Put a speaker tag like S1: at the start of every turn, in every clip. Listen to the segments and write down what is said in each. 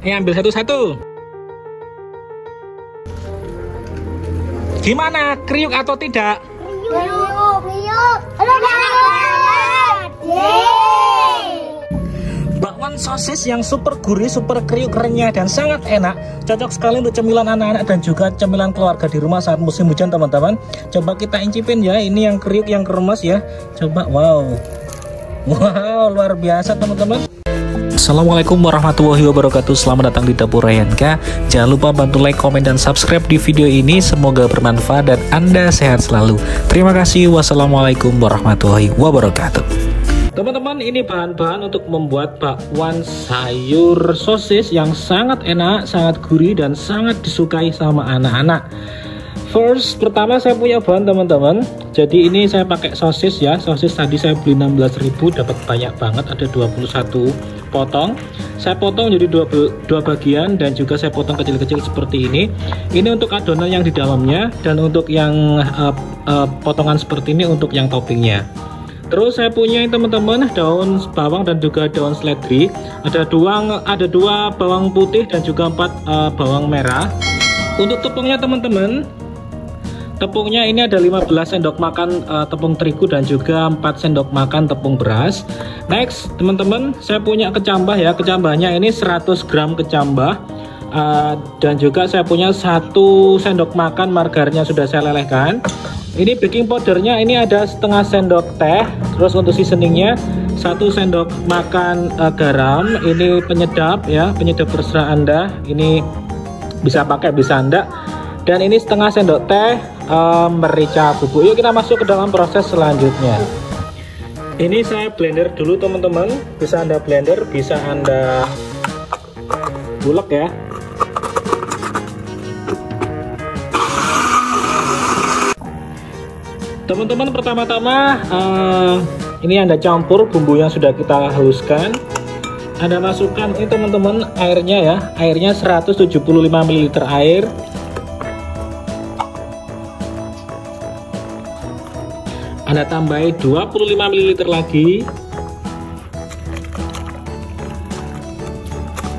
S1: Ayo ambil satu-satu. Gimana? Kriuk atau tidak?
S2: Kriuk, kriuk.
S1: Bakwan sosis yang super gurih, super kriuk, renyah, dan sangat enak. Cocok sekali untuk cemilan anak-anak dan juga cemilan keluarga di rumah saat musim hujan, teman-teman. Coba kita incipin ya. Ini yang kriuk, yang kremes ya. Coba, wow. Wow, luar biasa, teman-teman. Assalamualaikum warahmatullahi wabarakatuh. Selamat datang di Dapur Rayanka. Jangan lupa bantu like, komen, dan subscribe di video ini. Semoga bermanfaat dan Anda sehat selalu. Terima kasih. Wassalamualaikum warahmatullahi wabarakatuh. Teman-teman ini bahan-bahan untuk membuat bakwan sayur sosis yang sangat enak, sangat gurih dan sangat disukai sama anak-anak First, pertama saya punya bahan teman-teman. Jadi ini saya pakai sosis ya. Sosis tadi saya beli 16.000 dapat banyak banget ada 21 potong. Saya potong jadi dua, dua bagian dan juga saya potong kecil-kecil seperti ini. Ini untuk adonan yang di dalamnya dan untuk yang uh, uh, potongan seperti ini untuk yang toppingnya. Terus saya punya teman-teman daun bawang dan juga daun seledri. Ada dua ada dua bawang putih dan juga empat uh, bawang merah. Untuk tepungnya teman-teman, Tepungnya ini ada 15 sendok makan uh, tepung terigu dan juga 4 sendok makan tepung beras. Next, teman-teman, saya punya kecambah ya. Kecambahnya ini 100 gram kecambah. Uh, dan juga saya punya satu sendok makan margarnya sudah saya lelehkan. Ini baking powdernya ini ada setengah sendok teh. Terus untuk seasoningnya satu sendok makan uh, garam. Ini penyedap ya, penyedap terserah Anda. Ini bisa pakai bisa Anda. Dan ini setengah sendok teh uh, merica bubuk. Yuk kita masuk ke dalam proses selanjutnya. Ini saya blender dulu teman-teman. Bisa anda blender bisa anda bulek ya. Teman-teman pertama-tama uh, ini anda campur bumbu yang sudah kita haluskan. Anda masukkan ini teman-teman airnya ya. Airnya 175 ml air Anda tambahi 25 ml lagi.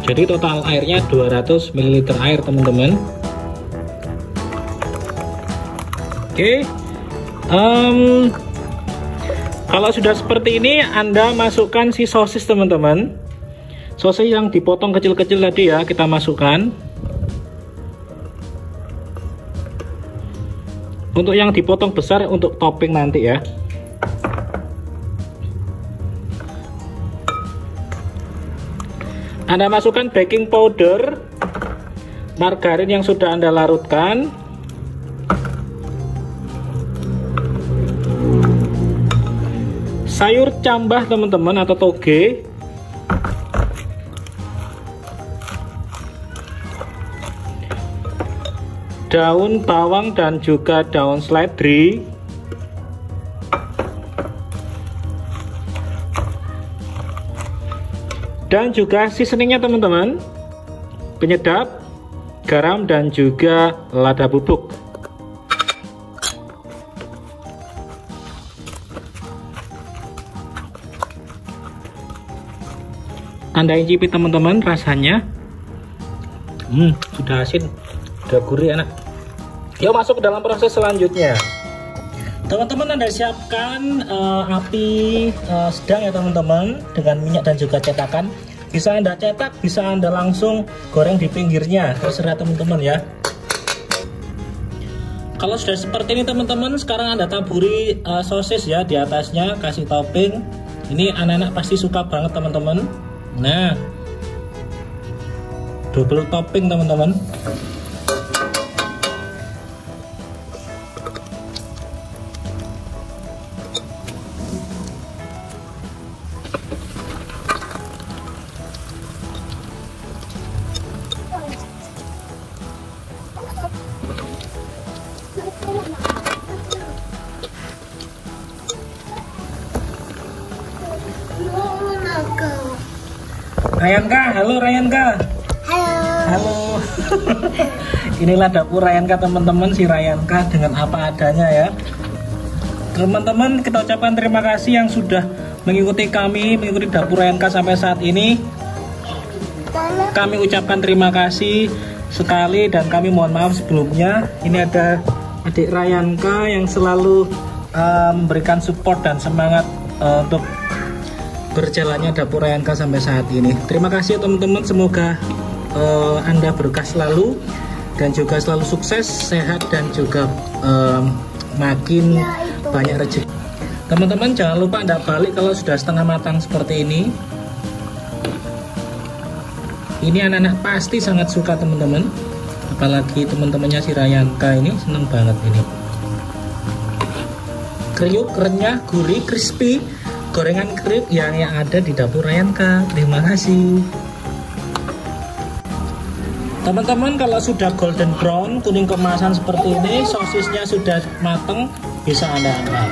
S1: Jadi total airnya 200 ml air teman-teman. Oke um, kalau sudah seperti ini Anda masukkan si sosis teman-teman. Sosis yang dipotong kecil-kecil tadi ya kita masukkan untuk yang dipotong besar untuk topping nanti ya. Anda masukkan baking powder margarin yang sudah Anda larutkan. Sayur cambah teman-teman atau toge daun bawang dan juga daun seledri. Dan juga seasoningnya teman-teman. Penyedap garam dan juga lada bubuk. Anda icipi teman-teman rasanya. Hmm sudah asin. Udah gurih enak yuk masuk ke dalam proses selanjutnya. Teman-teman anda siapkan uh, api uh, sedang ya teman-teman dengan minyak dan juga cetakan. Bisa anda cetak bisa anda langsung goreng di pinggirnya. Terserah teman-teman ya. Kalau sudah seperti ini teman-teman sekarang anda taburi uh, sosis ya di atasnya kasih topping. Ini anak-anak pasti suka banget teman-teman. Nah double topping teman-teman Rayanka, halo Rayanka.
S2: Halo.
S1: Halo. Inilah dapur Rayanka teman-teman si Rayanka dengan apa adanya ya. Teman-teman kita ucapkan terima kasih yang sudah mengikuti kami, mengikuti dapur Rayanka sampai saat ini. kami ucapkan terima kasih sekali dan kami mohon maaf sebelumnya. Ini ada adik Rayanka yang selalu uh, memberikan support dan semangat uh, untuk berjalannya dapur Rayanka sampai saat ini. Terima kasih teman-teman, semoga uh, Anda berkah selalu dan juga selalu sukses, sehat dan juga uh, makin banyak rezeki. Teman-teman jangan lupa Anda balik kalau sudah setengah matang seperti ini. Ini anak-anak pasti sangat suka teman-teman. Apalagi teman-temannya si Rayanka ini seneng banget ini. Kriuk, renyah, gurih, crispy, gorengan krip yang yang ada di dapur Rayanka terima kasih. Teman-teman kalau sudah golden brown kuning kemasan seperti ini sosisnya sudah mateng bisa anda angkat